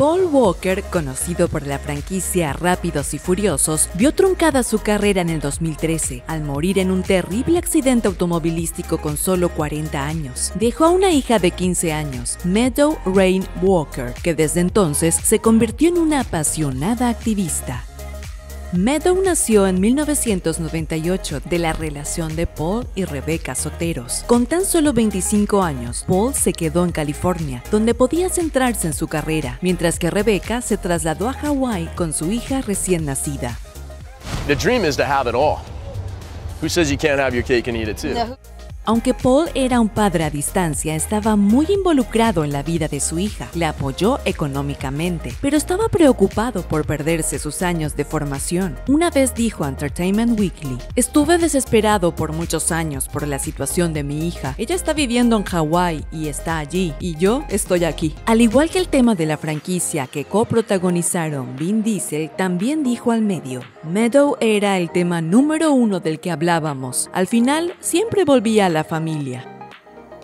Paul Walker, conocido por la franquicia Rápidos y Furiosos, vio truncada su carrera en el 2013 al morir en un terrible accidente automovilístico con solo 40 años. Dejó a una hija de 15 años, Meadow Rain Walker, que desde entonces se convirtió en una apasionada activista. Meadow nació en 1998 de la relación de Paul y Rebecca Soteros. Con tan solo 25 años, Paul se quedó en California, donde podía centrarse en su carrera, mientras que Rebecca se trasladó a Hawái con su hija recién nacida. The dream is to have it all. Who says you can't have your cake and eat it too? Aunque Paul era un padre a distancia, estaba muy involucrado en la vida de su hija. Le apoyó económicamente, pero estaba preocupado por perderse sus años de formación. Una vez dijo a Entertainment Weekly, estuve desesperado por muchos años por la situación de mi hija. Ella está viviendo en Hawái y está allí, y yo estoy aquí. Al igual que el tema de la franquicia que coprotagonizaron Vin Diesel, también dijo al medio, Meadow era el tema número uno del que hablábamos. Al final, siempre volvía a la familia.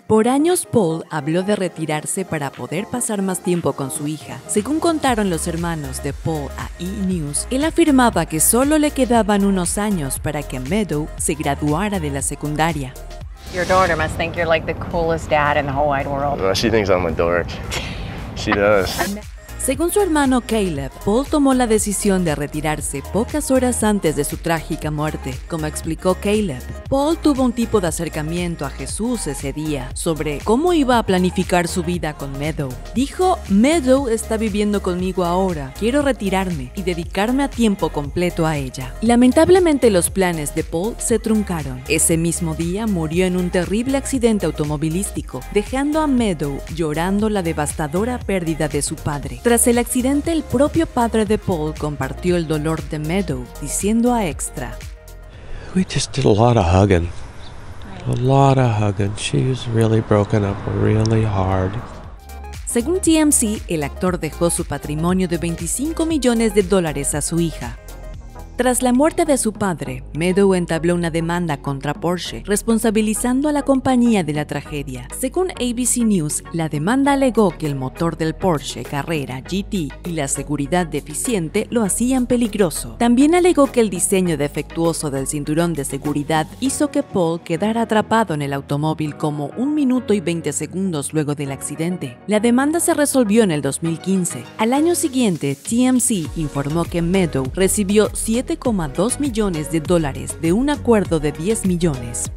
Por años Paul habló de retirarse para poder pasar más tiempo con su hija. Según contaron los hermanos de Paul a E! News, él afirmaba que solo le quedaban unos años para que Meadow se graduara de la secundaria. Your daughter must think you're like the coolest dad in the whole wide world. She thinks I'm a dork. She does. Según su hermano Caleb, Paul tomó la decisión de retirarse pocas horas antes de su trágica muerte. Como explicó Caleb, Paul tuvo un tipo de acercamiento a Jesús ese día sobre cómo iba a planificar su vida con Meadow. Dijo, Meadow está viviendo conmigo ahora, quiero retirarme y dedicarme a tiempo completo a ella. Lamentablemente los planes de Paul se truncaron. Ese mismo día murió en un terrible accidente automovilístico, dejando a Meadow llorando la devastadora pérdida de su padre. Tras el accidente, el propio padre de Paul compartió el dolor de Meadow, diciendo a Extra, We just did a lot of hugging. A lot of hugging. She was really broken up really hard. Según TMC, el actor dejó su patrimonio de 25 millones de dólares a su hija. Tras la muerte de su padre, Meadow entabló una demanda contra Porsche, responsabilizando a la compañía de la tragedia. Según ABC News, la demanda alegó que el motor del Porsche Carrera GT y la seguridad deficiente lo hacían peligroso. También alegó que el diseño defectuoso del cinturón de seguridad hizo que Paul quedara atrapado en el automóvil como un minuto y 20 segundos luego del accidente. La demanda se resolvió en el 2015. Al año siguiente, TMC informó que Meadow recibió 7,2 millones de dólares de un acuerdo de 10 millones.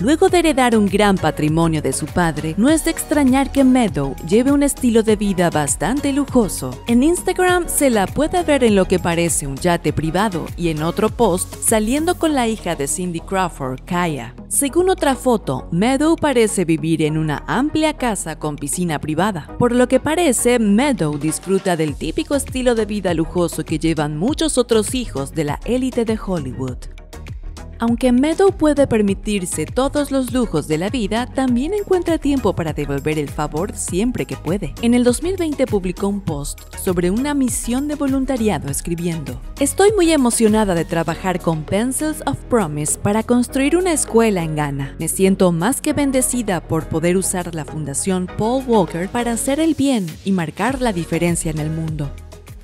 Luego de heredar un gran patrimonio de su padre, no es de extrañar que Meadow lleve un estilo de vida bastante lujoso. En Instagram se la puede ver en lo que parece un yate privado y en otro post saliendo con la hija de Cindy Crawford, Kaya. Según otra foto, Meadow parece vivir en una amplia casa con piscina privada. Por lo que parece, Meadow disfruta del típico estilo de vida lujoso que llevan muchos otros hijos de la élite de Hollywood. Aunque Meadow puede permitirse todos los lujos de la vida, también encuentra tiempo para devolver el favor siempre que puede. En el 2020 publicó un post sobre una misión de voluntariado escribiendo, Estoy muy emocionada de trabajar con Pencils of Promise para construir una escuela en Ghana. Me siento más que bendecida por poder usar la Fundación Paul Walker para hacer el bien y marcar la diferencia en el mundo.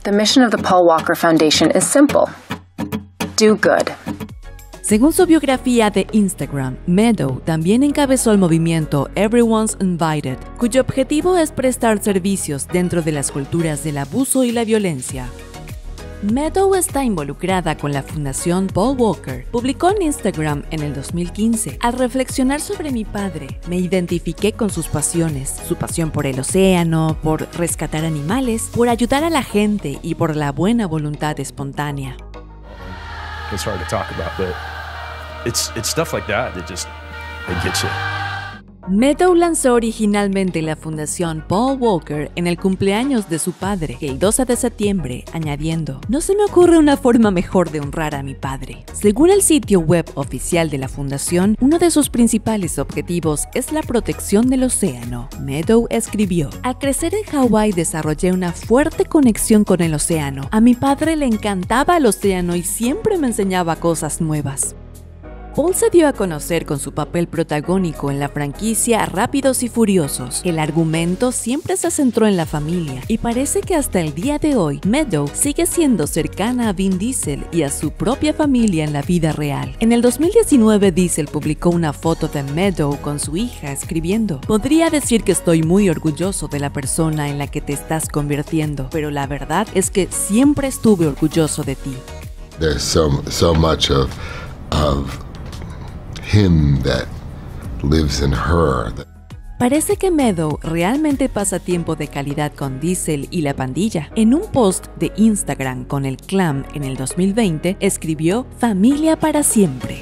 The mission of the Paul Walker Foundation is simple do good. Según su biografía de Instagram, Meadow también encabezó el movimiento Everyone's Invited, cuyo objetivo es prestar servicios dentro de las culturas del abuso y la violencia. Meadow está involucrada con la Fundación Paul Walker. Publicó en Instagram en el 2015. Al reflexionar sobre mi padre, me identifiqué con sus pasiones. Su pasión por el océano, por rescatar animales, por ayudar a la gente y por la buena voluntad espontánea. It's hard to talk about, but it's it's stuff like that that just it gets you. Meadow lanzó originalmente la fundación Paul Walker en el cumpleaños de su padre, el 12 de septiembre, añadiendo, no se me ocurre una forma mejor de honrar a mi padre. Según el sitio web oficial de la fundación, uno de sus principales objetivos es la protección del océano. Meadow escribió, al crecer en Hawái desarrollé una fuerte conexión con el océano. A mi padre le encantaba el océano y siempre me enseñaba cosas nuevas. Paul se dio a conocer con su papel protagónico en la franquicia Rápidos y Furiosos. El argumento siempre se centró en la familia y parece que hasta el día de hoy Meadow sigue siendo cercana a Vin Diesel y a su propia familia en la vida real. En el 2019 Diesel publicó una foto de Meadow con su hija escribiendo, podría decir que estoy muy orgulloso de la persona en la que te estás convirtiendo, pero la verdad es que siempre estuve orgulloso de ti. There's so, that lives in her. Parece que Meadow realmente pasa tiempo de calidad con Diesel y la pandilla. En un post de Instagram con el clan en el 2020 escribió Familia para siempre.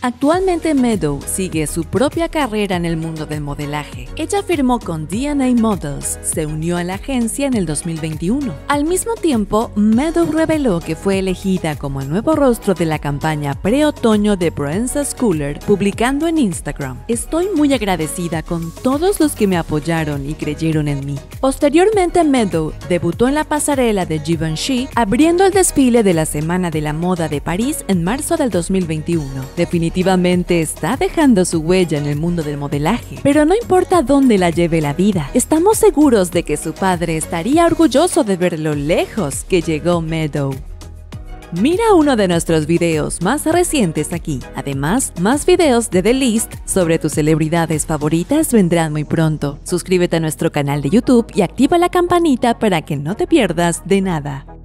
Actualmente Meadow sigue su propia carrera en el mundo del modelaje. Ella firmó con DNA Models, se unió a la agencia en el 2021. Al mismo tiempo, Meadow reveló que fue elegida como el nuevo rostro de la campaña pre-otoño de Proenza Schooler, publicando en Instagram. Estoy muy agradecida con todos los que me apoyaron y creyeron en mí. Posteriormente, Meadow debutó en la pasarela de Givenchy, abriendo el desfile de la Semana de la Moda de París en marzo del 2021 definitivamente está dejando su huella en el mundo del modelaje. Pero no importa dónde la lleve la vida, estamos seguros de que su padre estaría orgulloso de ver lo lejos que llegó Meadow. Mira uno de nuestros videos más recientes aquí. Además, más videos de The List sobre tus celebridades favoritas vendrán muy pronto. Suscríbete a nuestro canal de YouTube y activa la campanita para que no te pierdas de nada.